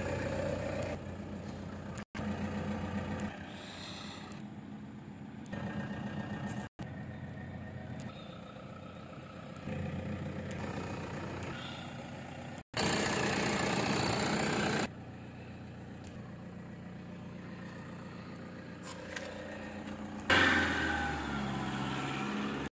Uh...